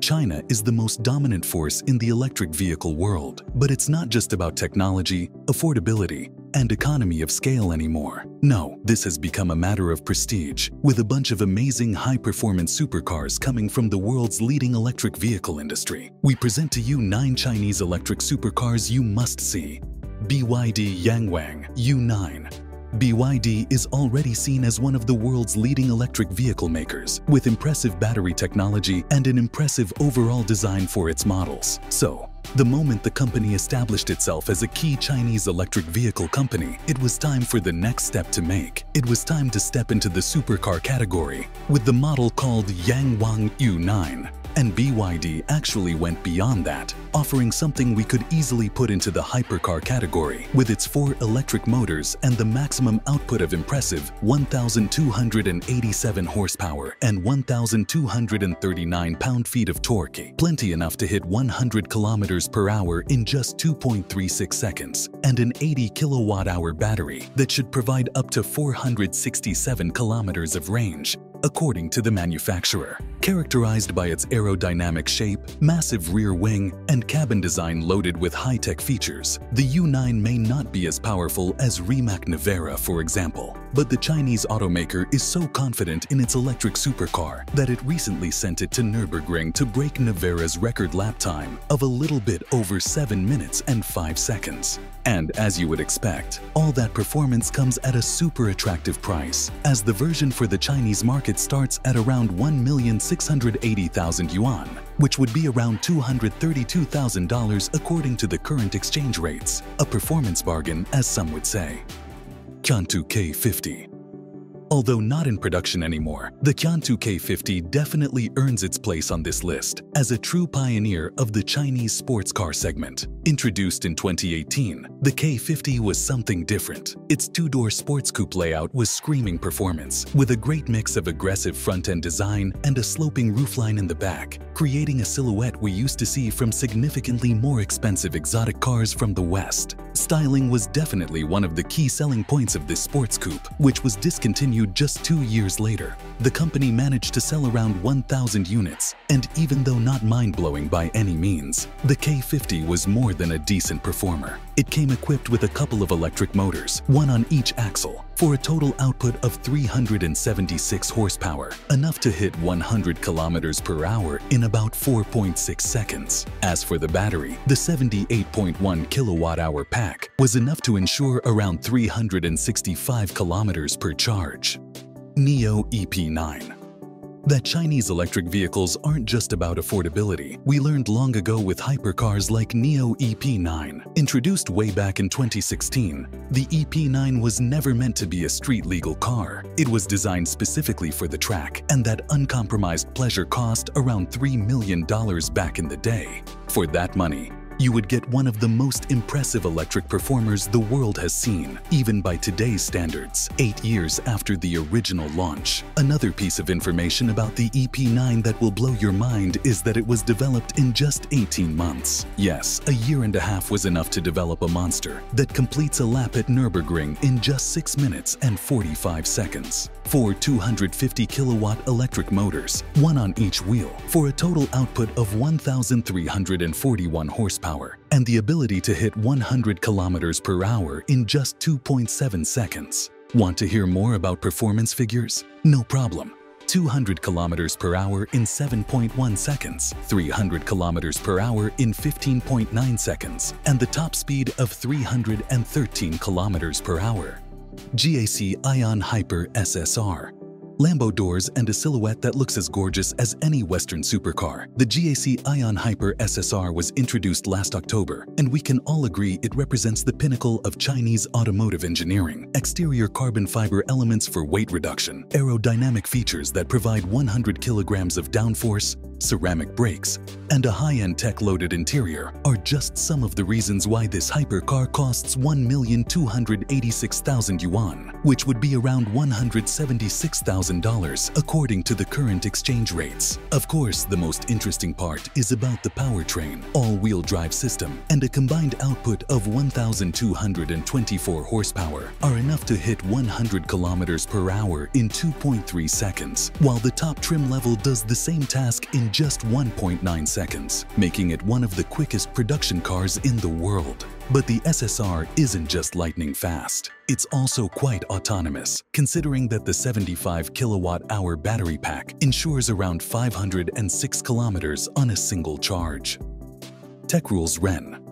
China is the most dominant force in the electric vehicle world, but it's not just about technology, affordability, and economy of scale anymore. No, this has become a matter of prestige, with a bunch of amazing high-performance supercars coming from the world's leading electric vehicle industry. We present to you nine Chinese electric supercars you must see. BYD Yangwang U9 BYD is already seen as one of the world's leading electric vehicle makers, with impressive battery technology and an impressive overall design for its models. So, the moment the company established itself as a key Chinese electric vehicle company, it was time for the next step to make. It was time to step into the supercar category with the model called Yangwang U9. And BYD actually went beyond that, offering something we could easily put into the hypercar category with its four electric motors and the maximum output of impressive 1,287 horsepower and 1,239 pound-feet of torque, plenty enough to hit 100 kilometers per hour in just 2.36 seconds, and an 80 kilowatt-hour battery that should provide up to 467 kilometers of range, according to the manufacturer. Characterized by its aerodynamic shape, massive rear wing, and cabin design loaded with high-tech features, the U9 may not be as powerful as Rimac Nevera, for example. But the Chinese automaker is so confident in its electric supercar that it recently sent it to Nürburgring to break Nevera's record lap time of a little bit over 7 minutes and 5 seconds. And as you would expect, all that performance comes at a super attractive price, as the version for the Chinese market starts at around 1,680,000 yuan, which would be around $232,000 according to the current exchange rates, a performance bargain as some would say. Qiantu K50 Although not in production anymore, the Qiantu K50 definitely earns its place on this list as a true pioneer of the Chinese sports car segment. Introduced in 2018, the K50 was something different. Its two-door sports coupe layout was screaming performance, with a great mix of aggressive front-end design and a sloping roofline in the back, creating a silhouette we used to see from significantly more expensive exotic cars from the West. Styling was definitely one of the key selling points of this sports coupe, which was discontinued just two years later. The company managed to sell around 1,000 units, and even though not mind-blowing by any means, the K50 was more than a decent performer. It came equipped with a couple of electric motors, one on each axle, for a total output of 376 horsepower, enough to hit 100 kilometers per hour in about 4.6 seconds. As for the battery, the 78.1 kilowatt-hour pack was enough to ensure around 365 kilometers per charge. NIO EP9 that Chinese electric vehicles aren't just about affordability. We learned long ago with hypercars like NIO EP9. Introduced way back in 2016, the EP9 was never meant to be a street-legal car. It was designed specifically for the track, and that uncompromised pleasure cost around $3 million back in the day. For that money, you would get one of the most impressive electric performers the world has seen, even by today's standards, eight years after the original launch. Another piece of information about the EP9 that will blow your mind is that it was developed in just 18 months. Yes, a year and a half was enough to develop a monster that completes a lap at Nürburgring in just 6 minutes and 45 seconds. Four 250 kilowatt electric motors, one on each wheel, for a total output of 1,341 horsepower and the ability to hit 100 kilometers per hour in just 2.7 seconds. Want to hear more about performance figures? No problem. 200 kilometers per hour in 7.1 seconds, 300 kilometers per hour in 15.9 seconds, and the top speed of 313 kilometers per hour. GAC Aion Hyper SSR. Lambo doors and a silhouette that looks as gorgeous as any Western supercar. The GAC Aion Hyper SSR was introduced last October, and we can all agree it represents the pinnacle of Chinese automotive engineering. Exterior carbon fiber elements for weight reduction, aerodynamic features that provide 100 kilograms of downforce, ceramic brakes, and a high-end tech-loaded interior are just some of the reasons why this hypercar costs 1,286,000 yuan, which would be around $176,000 according to the current exchange rates. Of course, the most interesting part is about the powertrain, all-wheel drive system, and a combined output of 1,224 horsepower are enough to hit 100 kilometers per hour in 2.3 seconds, while the top trim level does the same task in in just 1.9 seconds, making it one of the quickest production cars in the world. But the SSR isn't just lightning fast. It's also quite autonomous, considering that the 75 kilowatt-hour battery pack ensures around 506 kilometers on a single charge. TechRules Ren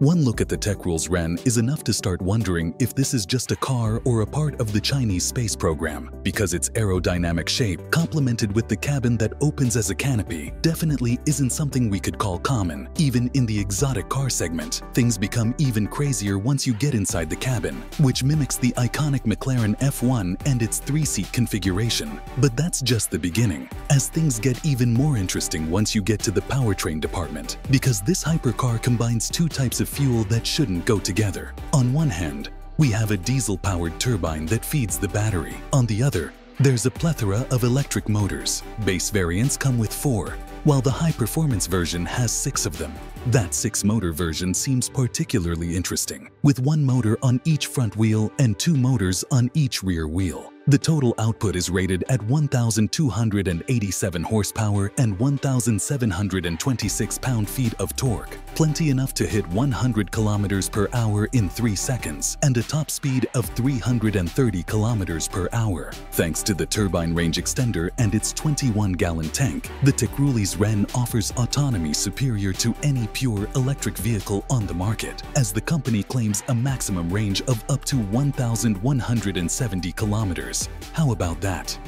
one look at the Techrules Ren is enough to start wondering if this is just a car or a part of the Chinese space program, because its aerodynamic shape, complemented with the cabin that opens as a canopy, definitely isn't something we could call common. Even in the exotic car segment, things become even crazier once you get inside the cabin, which mimics the iconic McLaren F1 and its three-seat configuration. But that's just the beginning, as things get even more interesting once you get to the powertrain department, because this hypercar combines two types of fuel that shouldn't go together. On one hand, we have a diesel-powered turbine that feeds the battery. On the other, there's a plethora of electric motors. Base variants come with four, while the high-performance version has six of them. That six-motor version seems particularly interesting, with one motor on each front wheel and two motors on each rear wheel. The total output is rated at 1,287 horsepower and 1,726 pound-feet of torque, plenty enough to hit 100 kilometers per hour in 3 seconds and a top speed of 330 kilometers per hour. Thanks to the turbine range extender and its 21-gallon tank, the Techrules Ren offers autonomy superior to any pure electric vehicle on the market, as the company claims a maximum range of up to 1,170 kilometers how about that?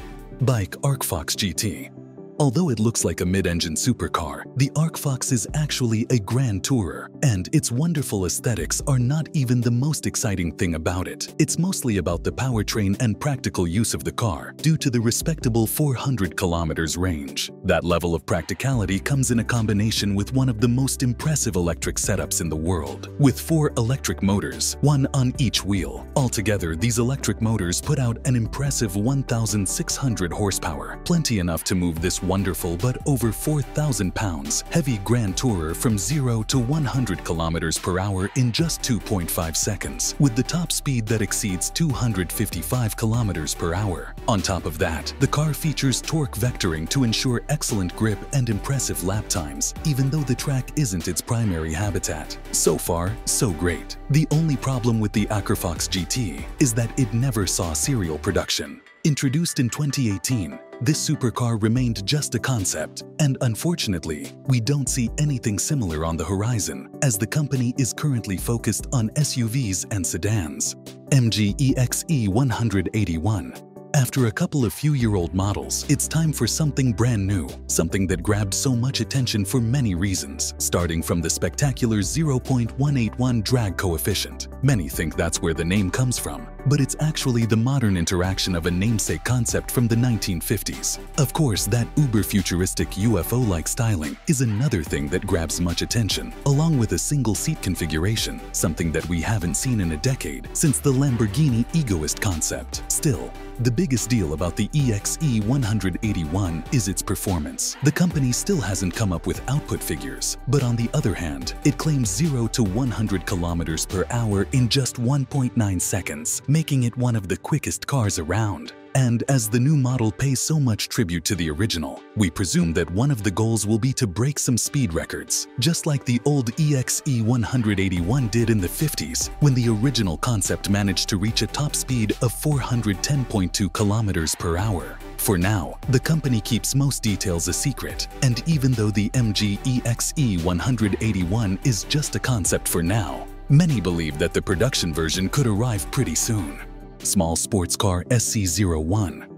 BAIC ArcFox GT Although it looks like a mid-engine supercar, the ArcFox is actually a grand tourer, and its wonderful aesthetics are not even the most exciting thing about it. It's mostly about the powertrain and practical use of the car, due to the respectable 400 kilometers range. That level of practicality comes in a combination with one of the most impressive electric setups in the world, with four electric motors, one on each wheel. Altogether, these electric motors put out an impressive 1,600 horsepower, plenty enough to move this wonderful but over 4,000 pounds heavy Grand Tourer from 0 to 100 kilometers per hour in just 2.5 seconds, with the top speed that exceeds 255 kilometers per hour. On top of that, the car features torque vectoring to ensure excellent grip and impressive lap times, even though the track isn't its primary habitat. So far, so great. The only problem with the ArcFox GT is that it never saw serial production. Introduced in 2018, this supercar remained just a concept, and unfortunately, we don't see anything similar on the horizon, as the company is currently focused on SUVs and sedans. MG EXE 181 after a couple of few-year-old models, it's time for something brand new, something that grabbed so much attention for many reasons, starting from the spectacular 0.181 drag coefficient. Many think that's where the name comes from, but it's actually the modern interaction of a namesake concept from the 1950s. Of course, that uber-futuristic UFO-like styling is another thing that grabs much attention, along with a single-seat configuration, something that we haven't seen in a decade since the Lamborghini Egoist concept. Still, the biggest deal about the EXE 181 is its performance. The company still hasn't come up with output figures, but on the other hand, it claims 0 to 100 kilometers per hour in just 1.9 seconds, making it one of the quickest cars around. And as the new model pays so much tribute to the original, we presume that one of the goals will be to break some speed records, just like the old EXE 181 did in the 50s, when the original concept managed to reach a top speed of 410.2 kilometers per hour. For now, the company keeps most details a secret, and even though the MG EXE 181 is just a concept for now, many believe that the production version could arrive pretty soon. Small sports car SC01.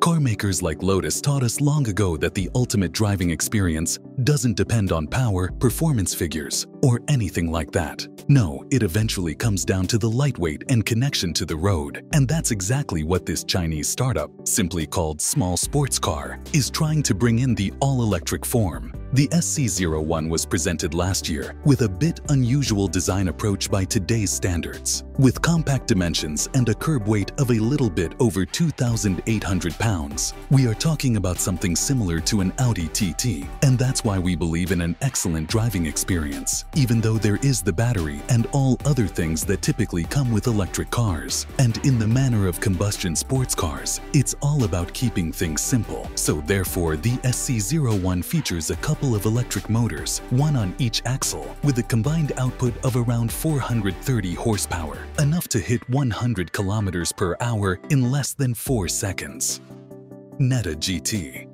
Car makers like Lotus taught us long ago that the ultimate driving experience doesn't depend on power, performance figures, or anything like that. No, it eventually comes down to the lightweight and connection to the road. And that's exactly what this Chinese startup, simply called Small Sports Car, is trying to bring in the all-electric form. The SC01 was presented last year with a bit unusual design approach by today's standards. With compact dimensions and a curb weight of a little bit over 2,800 pounds, we are talking about something similar to an Audi TT, and that's why we believe in an excellent driving experience, even though there is the battery and all other things that typically come with electric cars. And in the manner of combustion sports cars, it's all about keeping things simple. So therefore, the SC01 features a couple of electric motors, one on each axle, with a combined output of around 430 horsepower, enough to hit 100 kilometers per hour in less than 4 seconds. Neta GT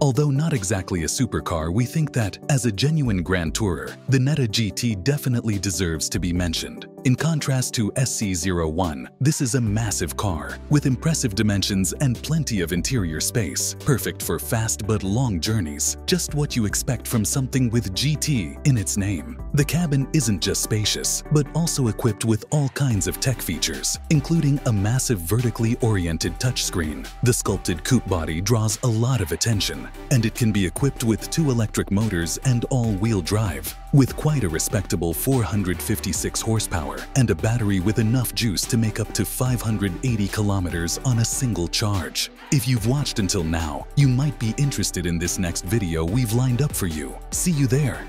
Although not exactly a supercar, we think that, as a genuine Grand Tourer, the Neta GT definitely deserves to be mentioned. In contrast to SC01, this is a massive car with impressive dimensions and plenty of interior space, perfect for fast but long journeys, just what you expect from something with GT in its name. The cabin isn't just spacious, but also equipped with all kinds of tech features, including a massive vertically oriented touchscreen. The sculpted coupe body draws a lot of attention, and it can be equipped with two electric motors and all-wheel drive, with quite a respectable 456 horsepower and a battery with enough juice to make up to 580 kilometers on a single charge. If you've watched until now, you might be interested in this next video we've lined up for you. See you there!